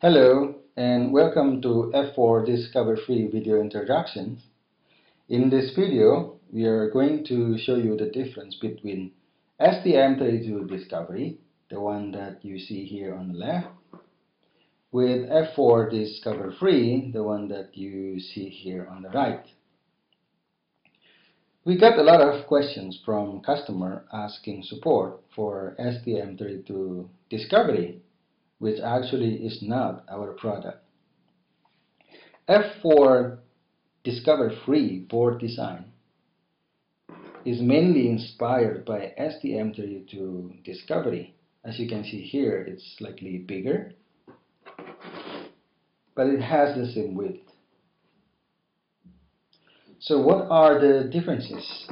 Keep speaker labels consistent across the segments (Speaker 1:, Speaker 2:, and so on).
Speaker 1: Hello and welcome to F4 Discover Free video introductions. In this video, we are going to show you the difference between STM32 Discovery, the one that you see here on the left, with F4 Discover Free, the one that you see here on the right. We got a lot of questions from customer asking support for STM32 Discovery which actually is not our product. F4 Discover Free board design is mainly inspired by STM32 Discovery. As you can see here, it's slightly bigger, but it has the same width. So what are the differences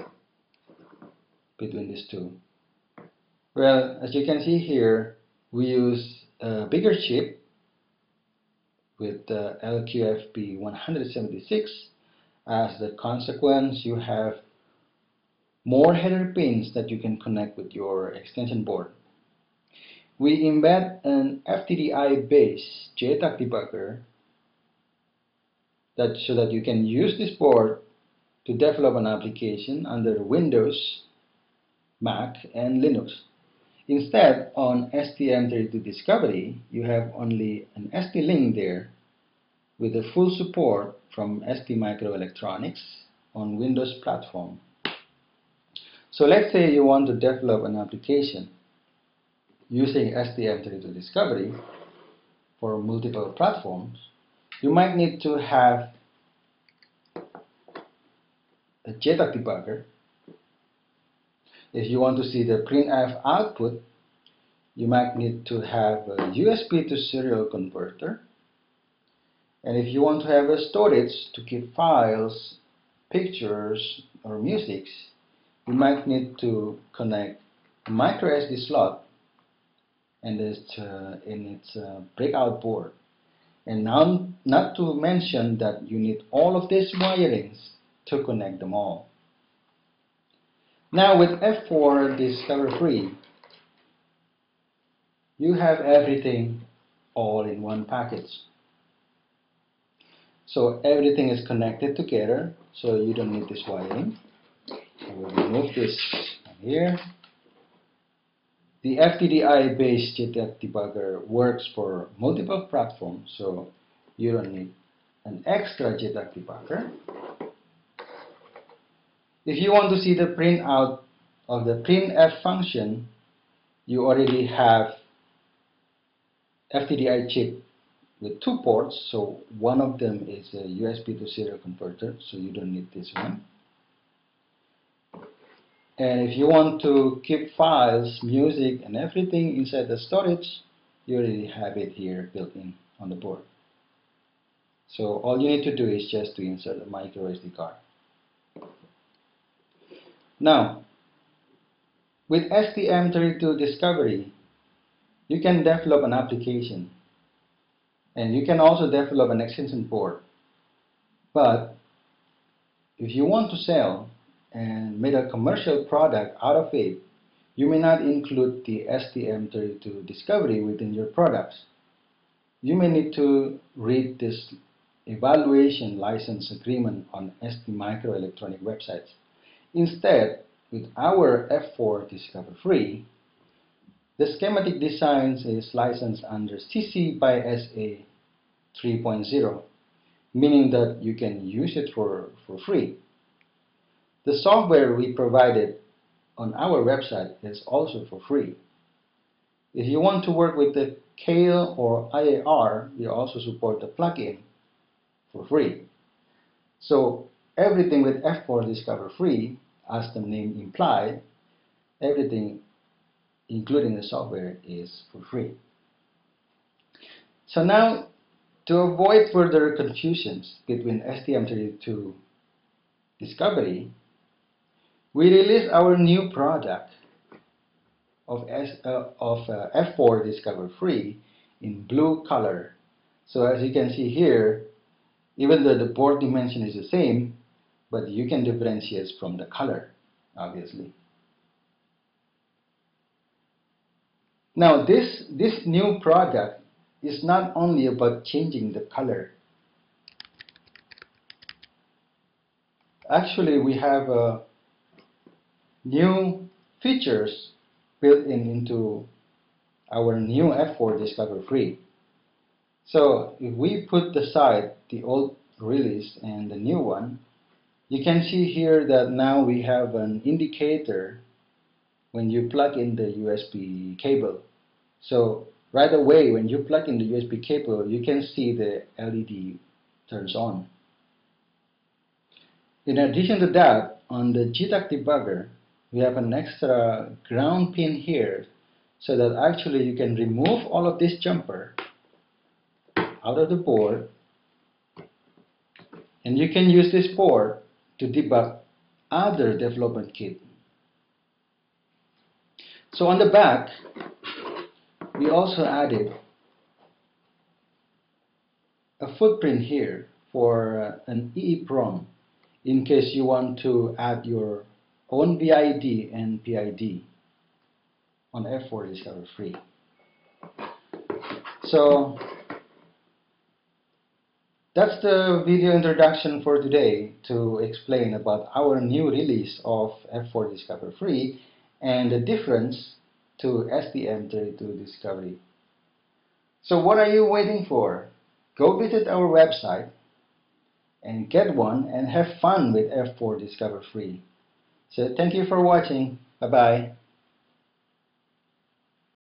Speaker 1: between these two? Well, as you can see here, we use a bigger chip with the LQFP 176 as the consequence you have more header pins that you can connect with your extension board. We embed an FTDI based JTAG debugger that so that you can use this board to develop an application under Windows, Mac and Linux. Instead, on STM32 Discovery, you have only an ST-Link there with the full support from ST Microelectronics on Windows platform. So let's say you want to develop an application using STM32 Discovery for multiple platforms, you might need to have a JTAG debugger if you want to see the printf output, you might need to have a USB to serial converter. And if you want to have a storage to keep files, pictures, or music, you might need to connect a micro SD slot and it's, uh, in its uh, breakout board. And now, not to mention that you need all of these wirings to connect them all. Now with F4 Discover Free, you have everything all in one package. So everything is connected together, so you don't need this wiring. I will remove this here. The FTDI based JTAG debugger works for multiple platforms, so you don't need an extra JTAG debugger. If you want to see the printout of the printf function, you already have FTDI chip with two ports, so one of them is a USB to serial converter, so you don't need this one. And if you want to keep files, music, and everything inside the storage, you already have it here built in on the board. So all you need to do is just to insert a micro SD card. Now, with STM32 Discovery, you can develop an application and you can also develop an extension port. But if you want to sell and make a commercial product out of it, you may not include the STM32 Discovery within your products. You may need to read this evaluation license agreement on ST Microelectronic websites. Instead, with our F4 Discover Free, the schematic designs is licensed under CC by SA 3.0, meaning that you can use it for, for free. The software we provided on our website is also for free. If you want to work with the Keil or IAR, we also support the plugin for free. So everything with F4 Discover Free as the name implied, everything, including the software, is for free. So now, to avoid further confusions between STM32 Discovery, we released our new product of, S, uh, of uh, F4 Discover Free in blue color. So as you can see here, even though the board dimension is the same, but you can differentiate from the color, obviously. Now this, this new product is not only about changing the color. Actually, we have uh, new features built in into our new F4 Discover Free. So if we put aside the old release and the new one, you can see here that now we have an indicator when you plug in the USB cable. So right away when you plug in the USB cable, you can see the LED turns on. In addition to that, on the JTAG debugger, we have an extra ground pin here so that actually you can remove all of this jumper out of the board and you can use this board to debug other development kit. So on the back, we also added a footprint here for uh, an EEPROM in case you want to add your own VID and PID on F4 Discover Free. So that's the video introduction for today to explain about our new release of F4 Discover Free and the difference to STM32 Discovery. So what are you waiting for? Go visit our website and get one and have fun with F4 Discover Free. So thank you for watching. Bye-bye.